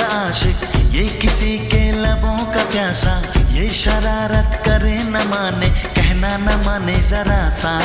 आशिक। ये किसी के लबों का प्यासा। ये शरारत करे न माने, कहना न माने जरा सा।